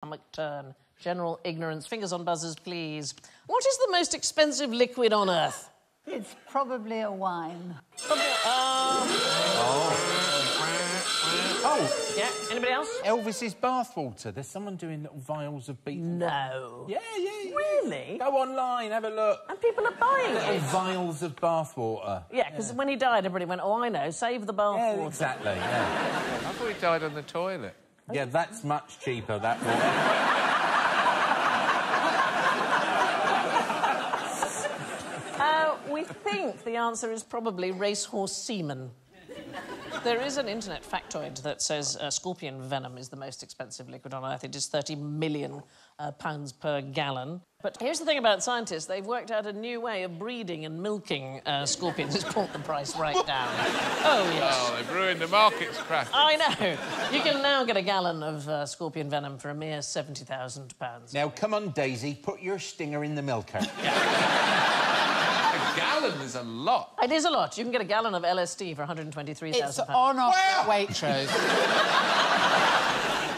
stomach turn. General ignorance. Fingers on buzzers, please. What is the most expensive liquid on Earth? It's probably a wine. Oh, Yeah, anybody else? Elvis's bathwater. There's someone doing little vials of beef. No. Yeah, yeah, yeah. Really? Go online, have a look. And people are buying Little it. vials of bathwater. Yeah, because when he died, everybody went, oh, I know, save the bathwater. Yeah, exactly. Yeah. I thought he died on the toilet. Yeah, that's much cheaper. That one. Uh, we think the answer is probably racehorse semen. There is an internet factoid that says uh, scorpion venom is the most expensive liquid on Earth. It is 30 million uh, pounds per gallon. But here's the thing about scientists they've worked out a new way of breeding and milking uh, scorpions. It's brought the price right down. Oh, yes. Oh, they've ruined the market's craft. I know. You can now get a gallon of uh, scorpion venom for a mere £70,000. now, come on, Daisy, put your stinger in the milker. A gallon is a lot. It is a lot. You can get a gallon of LSD for £123,000. It's on off Waitrose.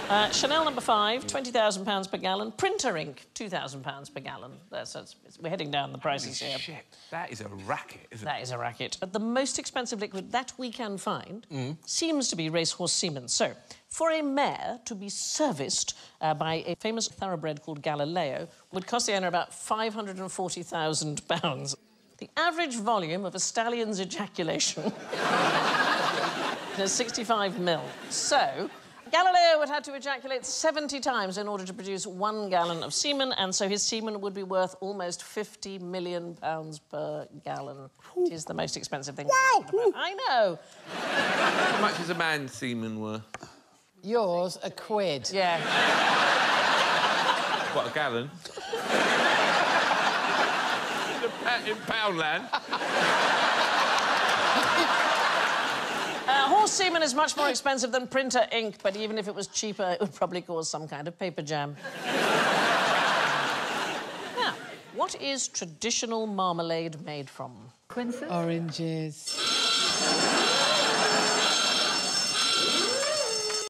Uh, Chanel number five, £20,000 per gallon. Printer ink, £2,000 per gallon. That's, that's, we're heading down the prices here. Shit, that is a racket, isn't That is a racket. But the most expensive liquid that we can find seems to be racehorse semen. So, for a mare to be serviced uh, by a famous thoroughbred called Galileo would cost the owner about £540,000. The average volume of a stallion's ejaculation is 65 mil. So, Galileo would have to ejaculate 70 times in order to produce one gallon of semen, and so his semen would be worth almost 50 million pounds per gallon. It is the most expensive thing. Wow! I know. How much is a man's semen worth? Yours, a quid. Yeah. What, a gallon? in, a pa- in Poundland? Uh, horse semen is much more expensive than printer ink, but even if it was cheaper, it would probably cause some kind of paper jam. now, what is traditional marmalade made from? Quinces? Oranges.